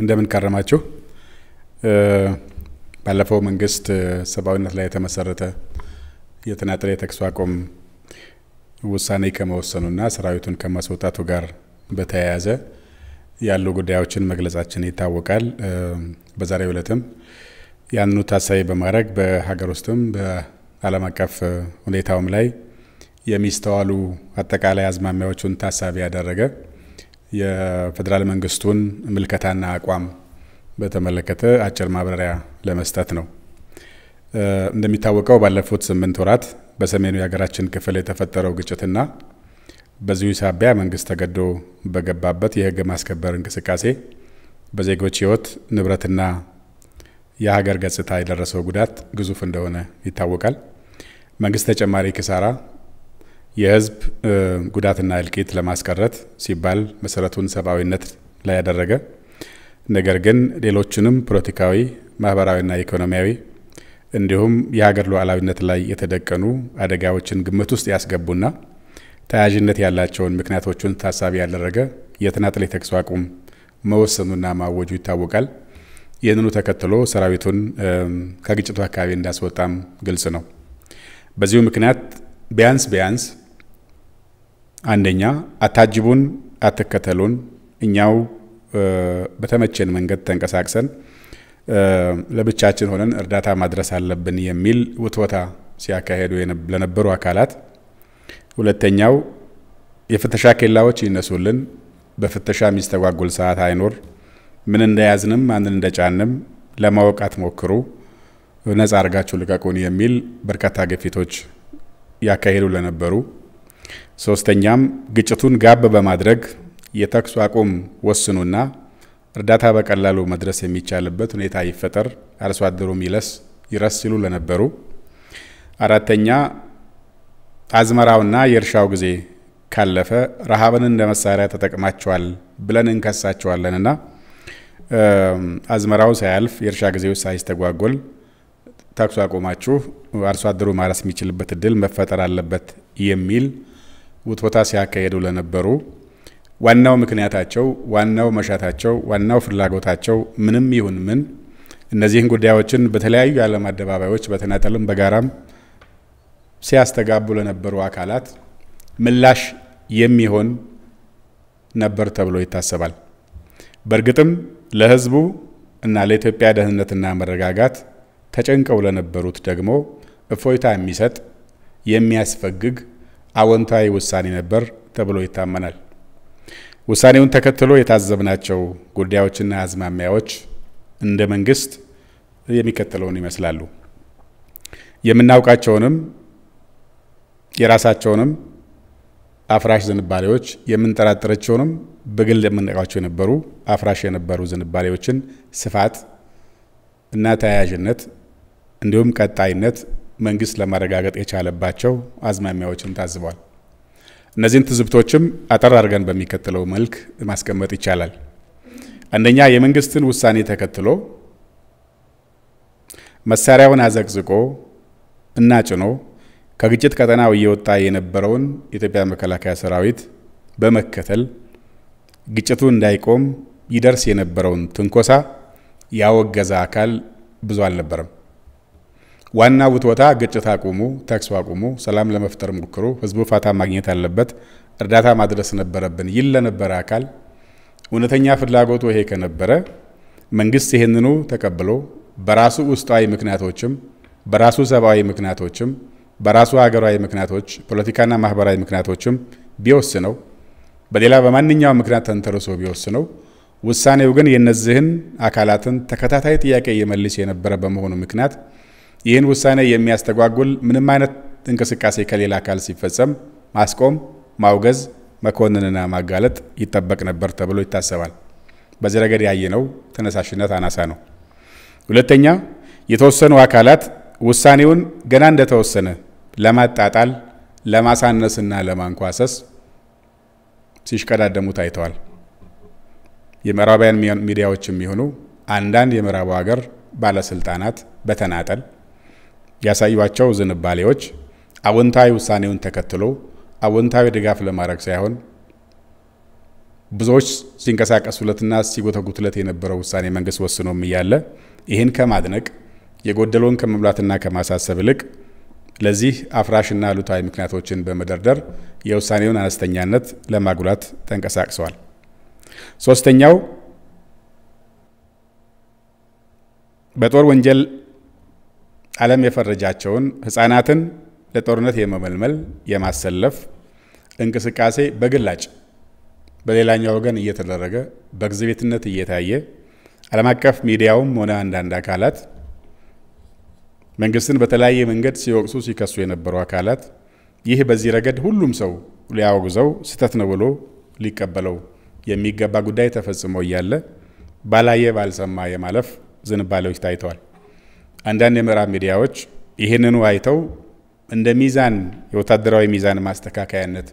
እንደምን ከረማችሁ። ባለፈው መንግስት ሰብአዊነት ላይ የተመሰረተ የተናጠለ የተኩስ አቁም ውሳኔ ከመወሰኑና ሰራዊቱን ከማስወጣቱ ጋር በተያያዘ ያሉ ጉዳዮችን መግለጻችን ይታወቃል። በዛሬው ዕለትም ያንኑ ታሳቢ በማድረግ በሀገር ውስጥም በዓለም አቀፍ ሁኔታውም ላይ የሚስተዋሉ አጠቃላይ አዝማሚያዎቹን ታሳቢ ያደረገ የፌዴራል መንግስቱን ምልከታና አቋም በተመለከተ አጭር ማብራሪያ ለመስጠት ነው። እንደሚታወቀው ባለፉት ስምንት ወራት በሰሜኑ የሀገራችን ክፍል የተፈጠረው ግጭትና በዚሁ ሳቢያ መንግስት ተገዶ በገባበት የህግ ማስከበር እንቅስቃሴ በዜጎች ህይወት ንብረትና የሀገር ገጽታ የደረሰው ጉዳት ግዙፍ እንደሆነ ይታወቃል። መንግስት ተጨማሪ ኪሳራ የህዝብ ጉዳትና እልቂት ለማስቀረት ሲባል መሰረቱን ሰብአዊነት ላይ ያደረገ ነገር ግን ሌሎችንም ፖለቲካዊ፣ ማህበራዊና ኢኮኖሚያዊ እንዲሁም የሀገር ሉዓላዊነት ላይ የተደቀኑ አደጋዎችን ግምት ውስጥ ያስገቡና ተያያዥነት ያላቸውን ምክንያቶቹን ታሳቢ ያደረገ የተናጠል የተኩስ አቁም መወሰኑና ማወጁ ይታወቃል። ይህንኑ ተከትሎ ሰራዊቱን ከግጭቱ አካባቢ እንዳስወጣም ግልጽ ነው። በዚሁ ምክንያት ቢያንስ ቢያንስ አንደኛ አታጅቡን፣ አትከተሉን፣ እኛው በተመቸን መንገድ ተንቀሳቅሰን ለብቻችን ሆነን እርዳታ ማድረስ አለብን የሚል ውትወታ ሲያካሄዱ ለነበሩ አካላት፣ ሁለተኛው የፍተሻ ኬላዎች ይነሱልን፣ በፍተሻ የሚስተጓጉል ሰዓት አይኖር፣ ምን እንደያዝንም ማንን እንደጫንም ለማወቅ አትሞክሩ፣ ነጻ አድርጋችሁ ልቀቁን የሚል በርካታ ግፊቶች ያካሄዱ ለነበሩ፣ ሶስተኛም ግጭቱን ጋብ በማድረግ የተኩስ አቁም ወስኑና እርዳታ በቀላሉ መድረስ የሚቻልበት ሁኔታ ይፈጠር፣ አርሶ አደሩም ይለስ ይረስ ሲሉ ለነበሩ፣ አራተኛ አዝመራውና የእርሻው ጊዜ ካለፈ ረሃብን እንደ መሳሪያ ተጠቅማቸዋል ብለን እንከሳቸዋለንና አዝመራው ሳያልፍ የእርሻ ጊዜው ሳይስተጓጎል ተኩስ አቁማችሁ አርሶ አደሩ ማረስ የሚችልበት እድል መፈጠር አለበት የሚል ውትወታ ሲያካሄዱ ለነበሩ ዋናው ምክንያታቸው፣ ዋናው መሻታቸው፣ ዋናው ፍላጎታቸው ምንም ይሁን ምን እነዚህን ጉዳዮችን በተለያዩ የዓለም አደባባዮች በተናጠልም በጋራም ሲያስተጋቡ ለነበሩ አካላት ምላሽ የሚሆን ነበር ተብሎ ይታሰባል። በእርግጥም ለሕዝቡ እና ለኢትዮጵያ ደህንነትና መረጋጋት ተጨንቀው ለነበሩት ደግሞ እፎይታ የሚሰጥ የሚያስፈግግ አዎንታዊ ውሳኔ ነበር ተብሎ ይታመናል። ውሳኔውን ተከትሎ የታዘብናቸው ጉዳዮችና አዝማሚያዎች እንደ መንግስት የሚከተለውን ይመስላሉ። የምናውቃቸውንም የራሳቸውንም አፍራሽ ዝንባሌዎች የምንጠራጠረቸውንም በግል የምናውቃቸው የነበሩ አፍራሽ የነበሩ ዝንባሌዎችን ስፋት እና ተያያዥነት እንዲሁም ቀጣይነት መንግስት ለማረጋገጥ የቻለባቸው አዝማሚያዎችን ታዝቧል። እነዚህን ትዝብቶችም አጠር አድርገን በሚከተለው መልክ ማስቀመጥ ይቻላል። አንደኛ የመንግስትን ውሳኔ ተከትሎ መሳሪያውን አዘቅዝቆ እና ጭኖ ከግጭት ቀጠናው እየወጣ የነበረውን የኢትዮጵያ መከላከያ ሰራዊት በመከተል ግጭቱ እንዳይቆም ይደርስ የነበረውን ትንኮሳ ያወገዘ አካል ብዙ አልነበረም። ዋና ውትወታ ግጭት አቁሙ፣ ተኩስ አቁሙ፣ ሰላም ለመፍጠር ሞክሩ፣ ህዝቡ ፋታ ማግኘት አለበት፣ እርዳታ ማድረስ ነበረብን ይል ለነበረ አካል። እውነተኛ ፍላጎቱ ይሄ ከነበረ መንግስት ይህንኑ ተቀብሎ በራሱ ውስጣዊ ምክንያቶችም በራሱ ሰብአዊ ምክንያቶችም በራሱ ሀገራዊ ምክንያቶች ፖለቲካና ማህበራዊ ምክንያቶችም ቢወስነው በሌላ በማንኛውም ምክንያት ተንተርሶ ቢወስነው ውሳኔው ግን የእነዚህን አካላትን ተከታታይ ጥያቄ እየመልስ የነበረ በመሆኑ ምክንያት ይህን ውሳኔ የሚያስተጓጉል ምንም አይነት እንቅስቃሴ ከሌላ አካል ሲፈጸም ማስቆም፣ ማውገዝ፣ መኮንንና ማጋለጥ ይጠበቅ ነበር ተብሎ ይታሰባል። በዚህ ረገድ ያየነው ተነሳሽነት አናሳ ነው። ሁለተኛ የተወሰኑ አካላት ውሳኔውን ገና እንደተወሰነ ለማጣጣል ለማሳነስና ለማንኳሰስ ሲሽቀዳደሙ ታይተዋል። የምዕራባውያን ሚዲያዎች የሚሆኑ አንዳንድ የምዕራቡ ሀገር ባለስልጣናት በተናጠል ያሳዩቸው ዝንባሌዎች አዎንታዊ ውሳኔውን ተከትሎ አዎንታዊ ድጋፍ ለማድረግ ሳይሆን ብዙዎች ሲንቀሳቀሱለትና ሲጎተጉቱለት የነበረው ውሳኔ መንግስት ወስኖም እያለ ይህን ከማድነቅ የጎደለውን ከመሙላትና ከማሳሰብ ይልቅ ለዚህ አፍራሽና አሉታዊ ምክንያቶችን በመደርደር የውሳኔውን አነስተኛነት ለማጉላት ተንቀሳቅሰዋል። ሶስተኛው በጦር ወንጀል ዓለም የፈረጃቸውን ህፃናትን ለጦርነት የመመልመል የማሰለፍ እንቅስቃሴ በግላጭ በሌላኛው ወገን እየተደረገ በኤግዚቢትነት እየታየ ዓለም አቀፍ ሚዲያውም ሆነ አንዳንድ አካላት መንግስትን በተለያየ መንገድ ሲወቅሱ ሲከሱ የነበሩ አካላት ይህ በዚህ ረገድ ሁሉም ሰው ሊያወግዘው ስህተት ነው ብሎ ሊቀበለው የሚገባ ጉዳይ ተፈጽሞ እያለ ባላየ ባልሰማ የማለፍ ዝንባሌዎች ታይተዋል። አንዳንድ የምዕራብ ሚዲያዎች ይህንኑ አይተው እንደ ሚዛን የወታደራዊ ሚዛን ማስተካከያነት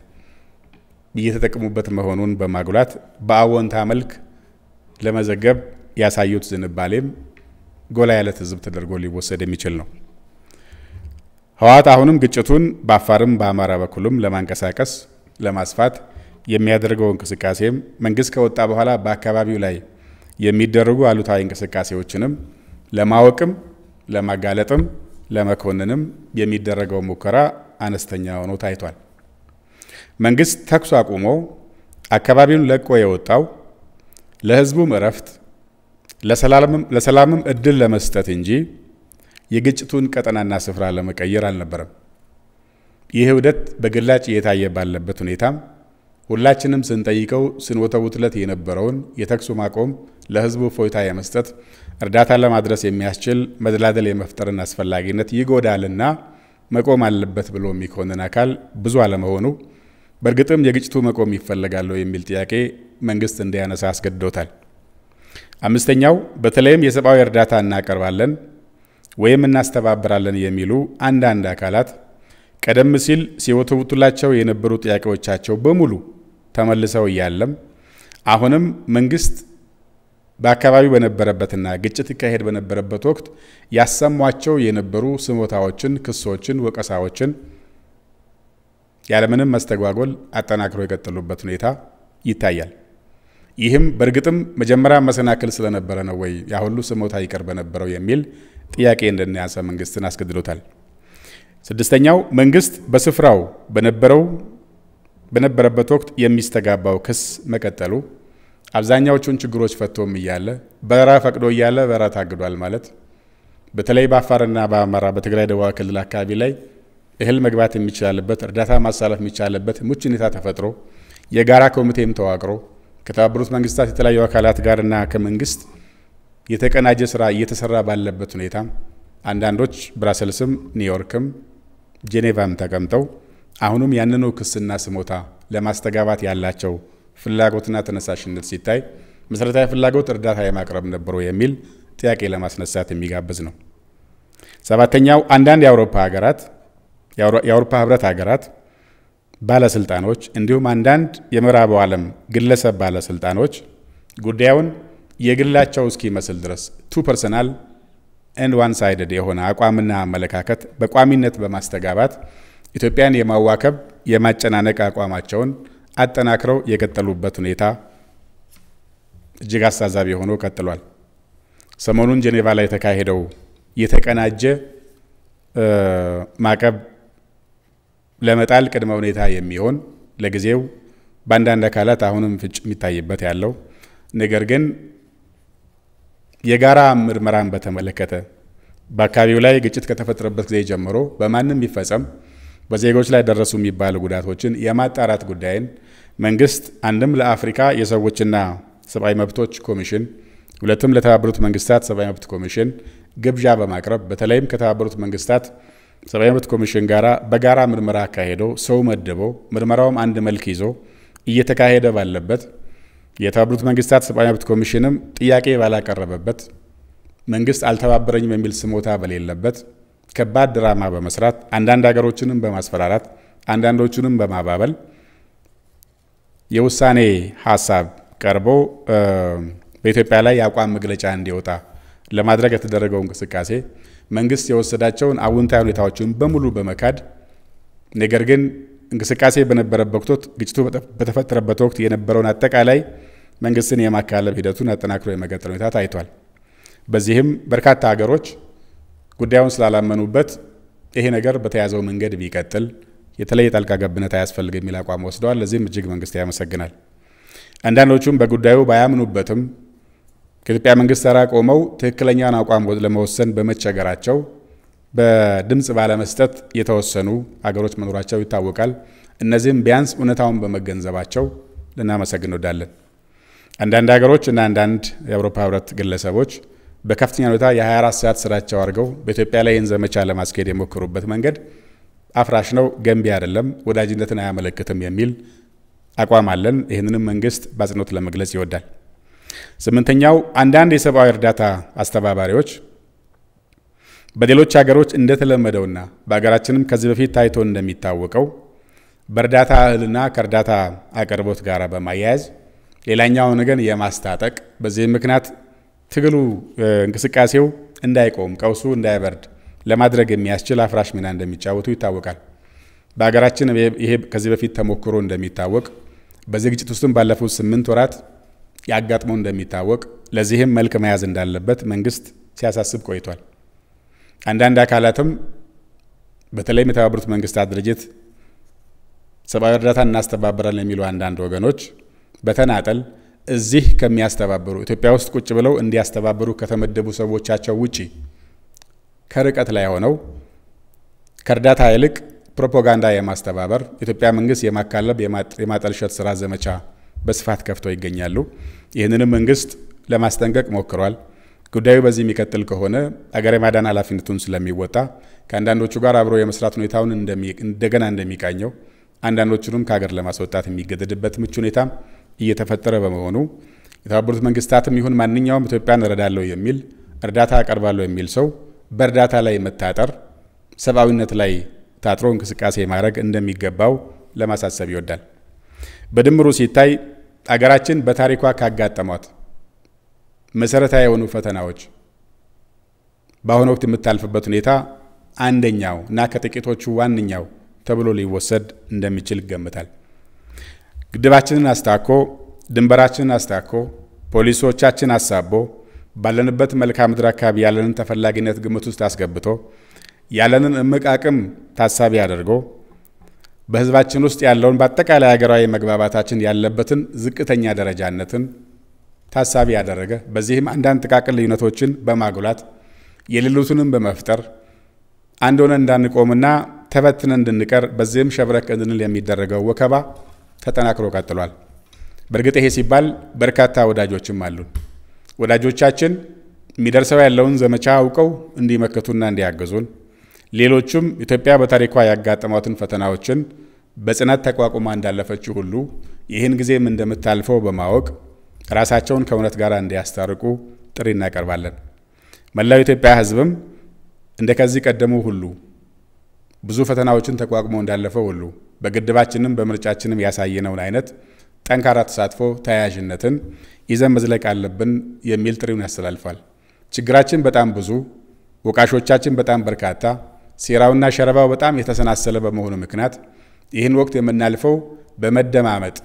እየተጠቀሙበት መሆኑን በማጉላት በአዎንታ መልክ ለመዘገብ ያሳዩት ዝንባሌም ጎላ ያለ ትዝብ ተደርጎ ሊወሰድ የሚችል ነው። ህወሓት አሁንም ግጭቱን በአፋርም በአማራ በኩልም ለማንቀሳቀስ ለማስፋት የሚያደርገው እንቅስቃሴም መንግስት ከወጣ በኋላ በአካባቢው ላይ የሚደረጉ አሉታዊ እንቅስቃሴዎችንም ለማወቅም ለማጋለጥም ለመኮንንም የሚደረገው ሙከራ አነስተኛ ሆኖ ታይቷል። መንግስት ተኩስ አቁሞ አካባቢውን ለቆ የወጣው ለህዝቡም እረፍት ለሰላምም እድል ለመስጠት እንጂ የግጭቱን ቀጠናና ስፍራ ለመቀየር አልነበረም። ይህ ውህደት በግላጭ እየታየ ባለበት ሁኔታም ሁላችንም ስንጠይቀው ስንወተውትለት የነበረውን የተኩሱ ማቆም ለህዝቡ ፎይታ የመስጠት እርዳታ ለማድረስ የሚያስችል መደላደል የመፍጠርን አስፈላጊነት ይጎዳልና መቆም አለበት ብሎ የሚኮንን አካል ብዙ አለመሆኑ በእርግጥም የግጭቱ መቆም ይፈለጋለሁ የሚል ጥያቄ መንግስት እንዲያነሳ አስገድዶታል። አምስተኛው በተለይም የሰብአዊ እርዳታ እናቀርባለን ወይም እናስተባብራለን የሚሉ አንዳንድ አካላት ቀደም ሲል ሲወተውቱላቸው የነበሩ ጥያቄዎቻቸው በሙሉ ተመልሰው እያለም አሁንም መንግስት በአካባቢው በነበረበትና ግጭት ይካሄድ በነበረበት ወቅት ያሰሟቸው የነበሩ ስሞታዎችን፣ ክሶችን፣ ወቀሳዎችን ያለምንም መስተጓጎል አጠናክሮ የቀጠሉበት ሁኔታ ይታያል። ይህም በእርግጥም መጀመሪያ መሰናክል ስለነበረ ነው ወይ ያ ሁሉ ስሞታ ይቀር በነበረው የሚል ጥያቄ እንድናያሰ መንግስትን አስገድዶታል። ስድስተኛው መንግስት በስፍራው በነበረው በነበረበት ወቅት የሚስተጋባው ክስ መቀጠሉ አብዛኛዎቹን ችግሮች ፈቶም እያለ በረራ ፈቅዶ እያለ በረራ ታግዷል ማለት በተለይ በአፋርና በአማራ በትግራይ ደቡብ ክልል አካባቢ ላይ እህል መግባት የሚቻልበት እርዳታ ማሳለፍ የሚቻልበት ምቹ ሁኔታ ተፈጥሮ የጋራ ኮሚቴም ተዋቅሮ ከተባበሩት መንግስታት የተለያዩ አካላት ጋርና ከመንግስት የተቀናጀ ስራ እየተሰራ ባለበት ሁኔታ አንዳንዶች ብራሰልስም ኒውዮርክም ጄኔቫም ተቀምጠው አሁንም ያንኑ ክስና ስሞታ ለማስተጋባት ያላቸው ፍላጎትና ተነሳሽነት ሲታይ መሰረታዊ ፍላጎት እርዳታ የማቅረብ ነበሩ የሚል ጥያቄ ለማስነሳት የሚጋብዝ ነው። ሰባተኛው አንዳንድ የአውሮፓ ሀገራት የአውሮፓ ህብረት ሀገራት ባለስልጣኖች እንዲሁም አንዳንድ የምዕራቡ ዓለም ግለሰብ ባለስልጣኖች ጉዳዩን የግላቸው እስኪመስል ድረስ too personal and one sided የሆነ አቋምና አመለካከት በቋሚነት በማስተጋባት ኢትዮጵያን የማዋከብ የማጨናነቅ አቋማቸውን አጠናክረው የቀጠሉበት ሁኔታ እጅግ አሳሳቢ ሆኖ ቀጥሏል። ሰሞኑን ጄኔቫ ላይ የተካሄደው የተቀናጀ ማዕቀብ ለመጣል ቅድመ ሁኔታ የሚሆን ለጊዜው በአንዳንድ አካላት አሁንም ፍጭ የሚታይበት ያለው ነገር ግን የጋራ ምርመራን በተመለከተ በአካባቢው ላይ ግጭት ከተፈጠረበት ጊዜ ጀምሮ በማንም ይፈጸም በዜጎች ላይ ደረሱ የሚባሉ ጉዳቶችን የማጣራት ጉዳይን መንግስት አንድም ለአፍሪካ የሰዎችና ሰብአዊ መብቶች ኮሚሽን ሁለትም ለተባበሩት መንግስታት ሰብአዊ መብት ኮሚሽን ግብዣ በማቅረብ በተለይም ከተባበሩት መንግስታት ሰብአዊ መብት ኮሚሽን ጋራ በጋራ ምርመራ አካሄዶ ሰው መድቦ ምርመራውም አንድ መልክ ይዞ እየተካሄደ ባለበት የተባበሩት መንግስታት ሰብአዊ መብት ኮሚሽንም ጥያቄ ባላቀረበበት መንግስት አልተባበረኝም የሚል ስሞታ በሌለበት ከባድ ድራማ በመስራት አንዳንድ ሀገሮችንም በማስፈራራት አንዳንዶቹንም በማባበል የውሳኔ ሀሳብ ቀርቦ በኢትዮጵያ ላይ የአቋም መግለጫ እንዲወጣ ለማድረግ የተደረገው እንቅስቃሴ መንግስት የወሰዳቸውን አዎንታዊ ሁኔታዎችን በሙሉ በመካድ ነገር ግን እንቅስቃሴ በነበረበት ወቅት ግጭቱ በተፈጠረበት ወቅት የነበረውን አጠቃላይ መንግስትን የማካለል ሂደቱን አጠናክሮ የመቀጠል ሁኔታ ታይቷል። በዚህም በርካታ ሀገሮች ጉዳዩን ስላላመኑበት ይሄ ነገር በተያዘው መንገድ ቢቀጥል የተለየ ጣልቃ ገብነት አያስፈልግ የሚል አቋም ወስደዋል። ለዚህም እጅግ መንግስት ያመሰግናል። አንዳንዶቹም በጉዳዩ ባያምኑበትም ከኢትዮጵያ መንግስት ተራ ቆመው ትክክለኛውን አቋም ለመወሰን በመቸገራቸው በድምፅ ባለመስጠት የተወሰኑ አገሮች መኖራቸው ይታወቃል። እነዚህም ቢያንስ እውነታውን በመገንዘባቸው ልናመሰግን እንወዳለን። አንዳንድ ሀገሮች እና አንዳንድ የአውሮፓ ህብረት ግለሰቦች በከፍተኛ ሁኔታ የ24 ሰዓት ስራቸው አድርገው በኢትዮጵያ ላይ ይህን ዘመቻ ለማስኬድ የሞከሩበት መንገድ አፍራሽ ነው፣ ገንቢ አይደለም፣ ወዳጅነትን አያመለክትም የሚል አቋም አለን። ይህንንም መንግስት በአጽንኦት ለመግለጽ ይወዳል። ስምንተኛው አንዳንድ የሰብአዊ እርዳታ አስተባባሪዎች በሌሎች ሀገሮች እንደተለመደውና በሀገራችንም ከዚህ በፊት ታይቶ እንደሚታወቀው በእርዳታ እህልና ከእርዳታ አቅርቦት ጋር በማያያዝ ሌላኛውን ግን የማስታጠቅ በዚህም ምክንያት ትግሉ እንቅስቃሴው እንዳይቆም ቀውሱ እንዳይበርድ ለማድረግ የሚያስችል አፍራሽ ሚና እንደሚጫወቱ ይታወቃል። በሀገራችን ይሄ ከዚህ በፊት ተሞክሮ እንደሚታወቅ በዚህ ግጭት ውስጥም ባለፉት ስምንት ወራት ያጋጥመው እንደሚታወቅ ለዚህም መልክ መያዝ እንዳለበት መንግስት ሲያሳስብ ቆይቷል። አንዳንድ አካላትም በተለይም የተባበሩት መንግስታት ድርጅት ሰብአዊ እርዳታ እናስተባበራለን የሚሉ አንዳንድ ወገኖች በተናጠል እዚህ ከሚያስተባብሩ ኢትዮጵያ ውስጥ ቁጭ ብለው እንዲያስተባብሩ ከተመደቡ ሰዎቻቸው ውጪ ከርቀት ላይ ሆነው ከእርዳታ ይልቅ ፕሮፓጋንዳ የማስተባበር ኢትዮጵያ መንግስት የማካለብ የማጠልሸት ስራ ዘመቻ በስፋት ከፍተው ይገኛሉ። ይህንንም መንግስት ለማስጠንቀቅ ሞክሯል። ጉዳዩ በዚህ የሚቀጥል ከሆነ አገር የማዳን ኃላፊነቱን ስለሚወጣ ከአንዳንዶቹ ጋር አብሮ የመስራት ሁኔታውን እንደገና እንደሚቃኘው አንዳንዶቹንም ከሀገር ለማስወጣት የሚገደድበት ምቹ ሁኔታ እየተፈጠረ በመሆኑ የተባበሩት መንግስታትም ይሁን ማንኛውም ኢትዮጵያን እረዳለሁ የሚል እርዳታ አቀርባለሁ የሚል ሰው በእርዳታ ላይ መታጠር፣ ሰብአዊነት ላይ ታጥሮ እንቅስቃሴ ማድረግ እንደሚገባው ለማሳሰብ ይወዳል። በድምሩ ሲታይ አገራችን በታሪኳ ካጋጠሟት መሰረታዊ የሆኑ ፈተናዎች በአሁኑ ወቅት የምታልፍበት ሁኔታ አንደኛው እና ከጥቂቶቹ ዋነኛው ተብሎ ሊወሰድ እንደሚችል ይገምታል። ግድባችንን አስታኮ ድንበራችንን አስታኮ ፖሊሶቻችን አሳቦ ባለንበት መልክዓ ምድር አካባቢ ያለንን ተፈላጊነት ግምት ውስጥ አስገብቶ ያለንን እምቅ አቅም ታሳቢ አድርጎ በሕዝባችን ውስጥ ያለውን በአጠቃላይ ሀገራዊ መግባባታችን ያለበትን ዝቅተኛ ደረጃነትን ታሳቢ ያደረገ በዚህም አንዳንድ ጥቃቅን ልዩነቶችን በማጉላት የሌሉትንም በመፍጠር አንድ ሆነ እንዳንቆምና ተበትነ እንድንቀር በዚህም ሸብረክ እንድንል የሚደረገው ወከባ ተጠናክሮ ቀጥሏል። በእርግጥ ይሄ ሲባል በርካታ ወዳጆችም አሉን። ወዳጆቻችን የሚደርሰው ያለውን ዘመቻ አውቀው እንዲመክቱና እንዲያግዙን፣ ሌሎቹም ኢትዮጵያ በታሪኳ ያጋጠሟትን ፈተናዎችን በጽናት ተቋቁማ እንዳለፈችው ሁሉ ይህን ጊዜም እንደምታልፈው በማወቅ ራሳቸውን ከእውነት ጋር እንዲያስታርቁ ጥሪ እናቀርባለን። መላው ኢትዮጵያ ሕዝብም እንደ ከዚህ ቀደሙ ሁሉ ብዙ ፈተናዎችን ተቋቁሞ እንዳለፈው ሁሉ በግድባችንም በምርጫችንም ያሳየነውን አይነት ጠንካራ ተሳትፎ ተያያዥነትን ይዘን መዝለቅ አለብን የሚል ጥሪውን ያስተላልፋል። ችግራችን በጣም ብዙ፣ ወቃሾቻችን በጣም በርካታ፣ ሴራውና ሸረባው በጣም የተሰናሰለ በመሆኑ ምክንያት ይህን ወቅት የምናልፈው በመደማመጥ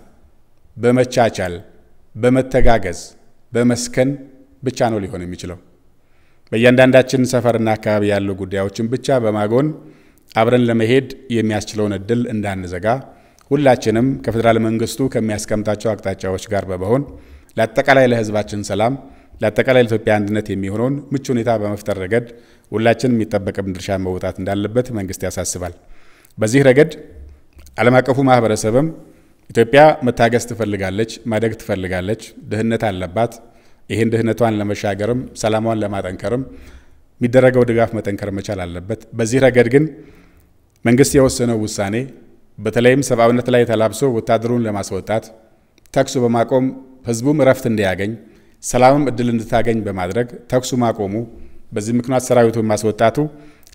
በመቻቻል፣ በመተጋገዝ፣ በመስከን ብቻ ነው ሊሆን የሚችለው። በእያንዳንዳችን ሰፈርና አካባቢ ያሉ ጉዳዮችን ብቻ በማጎን አብረን ለመሄድ የሚያስችለውን እድል እንዳንዘጋ ሁላችንም ከፌዴራል መንግስቱ ከሚያስቀምጣቸው አቅጣጫዎች ጋር በመሆን ለአጠቃላይ ለሕዝባችን ሰላም ለአጠቃላይ ለኢትዮጵያ አንድነት የሚሆነውን ምቹ ሁኔታ በመፍጠር ረገድ ሁላችንም የሚጠበቅብን ድርሻ መውጣት እንዳለበት መንግስት ያሳስባል። በዚህ ረገድ ዓለም አቀፉ ማህበረሰብም ኢትዮጵያ መታገስ ትፈልጋለች፣ ማደግ ትፈልጋለች፣ ድህነት አለባት። ይህን ድህነቷን ለመሻገርም ሰላሟን ለማጠንከርም የሚደረገው ድጋፍ መጠንከር መቻል አለበት። በዚህ ረገድ ግን መንግስት የወሰነው ውሳኔ በተለይም ሰብአዊነት ላይ ተላብሶ ወታደሩን ለማስወጣት ተኩሱ በማቆም ህዝቡም እረፍት እንዲያገኝ ሰላምም እድል እንድታገኝ በማድረግ ተኩሱ ማቆሙ በዚህ ምክንያት ሰራዊቱን ማስወጣቱ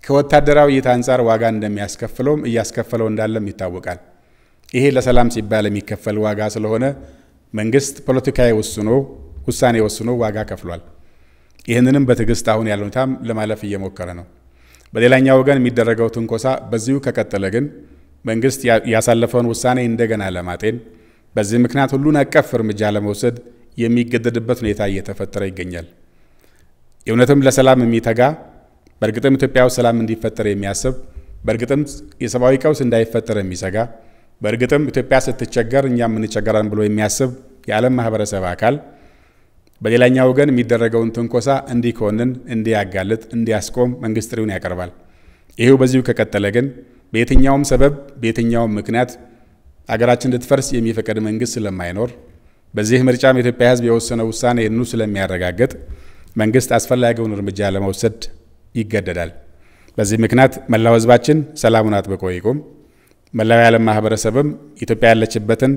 ከወታደራዊ እይታ አንጻር ዋጋ እንደሚያስከፍለውም እያስከፈለው እንዳለም ይታወቃል። ይሄ ለሰላም ሲባል የሚከፈል ዋጋ ስለሆነ መንግስት ፖለቲካዊ ወስኖ ውሳኔ ወስኖ ዋጋ ከፍሏል። ይህንንም በትዕግስት አሁን ያለ ሁኔታም ለማለፍ እየሞከረ ነው። በሌላኛው ወገን የሚደረገው ትንኮሳ በዚሁ ከቀጠለ ግን መንግስት ያሳለፈውን ውሳኔ እንደገና ለማጤን በዚህ ምክንያት ሁሉን አቀፍ እርምጃ ለመውሰድ የሚገደድበት ሁኔታ እየተፈጠረ ይገኛል። እውነትም ለሰላም የሚተጋ በእርግጥም ኢትዮጵያ ውስጥ ሰላም እንዲፈጠር የሚያስብ በእርግጥም የሰብአዊ ቀውስ እንዳይፈጠር የሚሰጋ በእርግጥም ኢትዮጵያ ስትቸገር እኛም እንቸገራለን ብሎ የሚያስብ የዓለም ማህበረሰብ አካል በሌላኛው ወገን የሚደረገውን ትንኮሳ እንዲኮንን፣ እንዲያጋልጥ፣ እንዲያስቆም መንግስት ጥሪውን ያቀርባል። ይሄው በዚሁ ከቀጠለ ግን በየትኛውም ሰበብ በየትኛውም ምክንያት አገራችን እንድትፈርስ የሚፈቀድ መንግስት ስለማይኖር በዚህ ምርጫም የኢትዮጵያ ሕዝብ የወሰነው ውሳኔ ይህንኑ ስለሚያረጋግጥ መንግስት አስፈላጊውን እርምጃ ለመውሰድ ይገደዳል። በዚህ ምክንያት መላው ሕዝባችን ሰላሙን አጥብቆ ይቁም። መላው የዓለም ማህበረሰብም ኢትዮጵያ ያለችበትን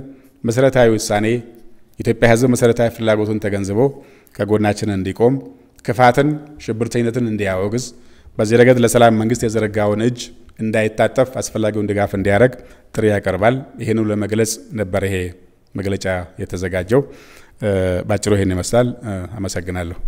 መሰረታዊ ውሳኔ ኢትዮጵያ ሕዝብ መሰረታዊ ፍላጎቱን ተገንዝቦ ከጎናችን እንዲቆም፣ ክፋትን፣ ሽብርተኝነትን እንዲያወግዝ፣ በዚህ ረገድ ለሰላም መንግስት የዘረጋውን እጅ እንዳይታጠፍ አስፈላጊውን ድጋፍ እንዲያደርግ ጥሪ ያቀርባል። ይህኑ ለመግለጽ ነበር ይሄ መግለጫ የተዘጋጀው። ባጭሩ ይህን ይመስላል። አመሰግናለሁ።